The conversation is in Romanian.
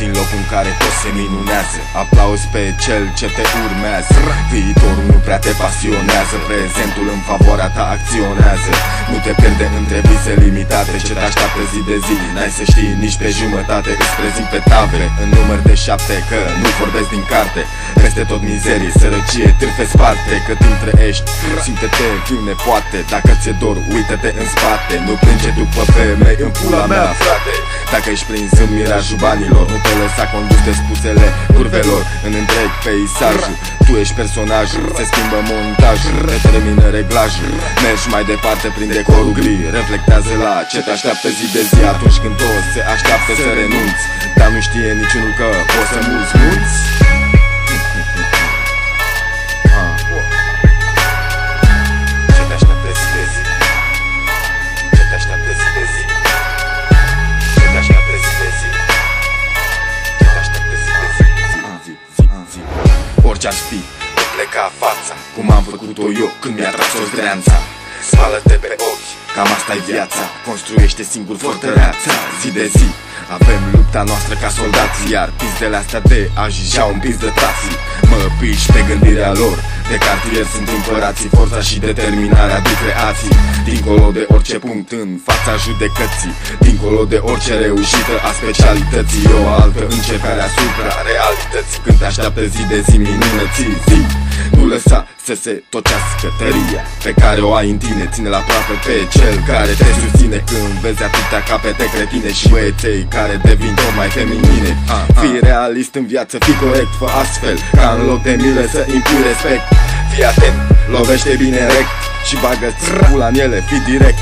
still locul în care toți se minunează. Aplauzi pe cel ce te urmează. Viitorul nu prea te pasionează. Prezentul în favoarea ta acționează. Nu te pierde între vise limitate. Ce te așteaptă zi de zi? N-ai să știi nici pe jumătate. Îți prezint pe tavre în număr de șapte Că nu vorbesc din carte. Peste tot mizerie, sărăcie, târfe sparte Că timp trăiești, simte-te viu poate Dacă ți-e dor, uită-te în spate. Nu plânge după femei în pula mea, frate. Dacă ești prins în mirajul banilor. Nu te lăsa condus de spusele curvelor În întreg peisajul Tu ești personajul, se schimbă montajul Determină reglajul Mergi mai departe prin decorul gri Reflectează la ce te așteaptă zi de zi. Atunci când toți se așteaptă să renunți Dar nu știe niciunul că poți să mulți mulți Orice-ar fi, te pleca fața Cum am făcut-o eu când mi-a tras o zdreanța. Spală-te pe ochi, cam asta e viața. Construiește singur fortăreața, zi de zi. Avem lupta noastră ca soldați Iar pizdele astea de aji și-au împins de tații Mă piși pe gândirea lor. De cartier sunt împărații Forța și determinarea de creații Dincolo de orice punct în fața judecății Dincolo de orice reușită a specialității. O altă încercare asupra realității. Când te așteaptă zi de zi minunății zi Nu lăsa să se tocească tăria Pe care o ai în tine Ține la aproape pe cel care te susține. Când vezi atâtea capete cretine Și băieței care devin tot mai feminine Fii realist în viață, fii corect, fă astfel Ca în loc de milă să impui respect. Fii atent, lovește bine rect Și bagă-ți pula în ele, fii direct